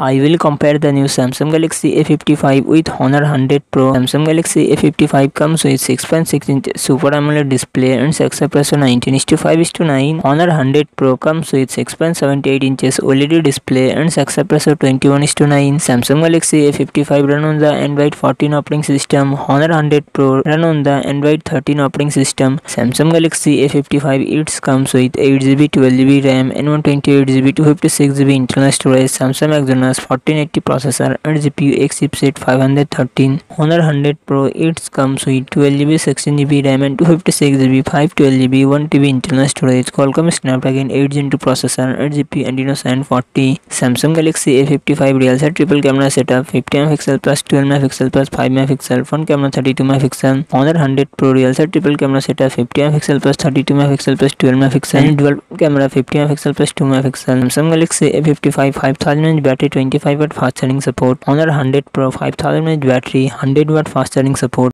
I will compare the new Samsung Galaxy A55 with Honor 100 Pro. Samsung Galaxy A55 comes with 6.6 inch Super AMOLED display and success 19:5 9. Honor 100 Pro comes with 6.78 inches OLED display and success ratio 21:9. Samsung Galaxy A55 run on the Android 14 operating system. Honor 100 Pro run on the Android 13 operating system. Samsung Galaxy A55 it comes with 8GB, 12GB RAM and 128GB, 256GB internal storage. Samsung Exynos 1480 processor and GPU X chipset 513. Honor 100 Pro it comes with 12GB, 16GB RAM and 256GB, 512GB, 1TB internal storage. Qualcomm Snapdragon 8 Gen 2 processor and GPU Adreno 740. Samsung Galaxy A55 real set triple camera setup 50 MP plus 12 MP plus 5 MP front camera 32 MP. Honor 100 Pro real set triple camera setup 50 MP plus 32 MP plus 12 MP and dual camera 50 MP plus 2 MP. Samsung Galaxy A55 5000 mAh battery 25 watt fast charging support. Honor 100 Pro 5000 mAh battery 100 watt fast charging support.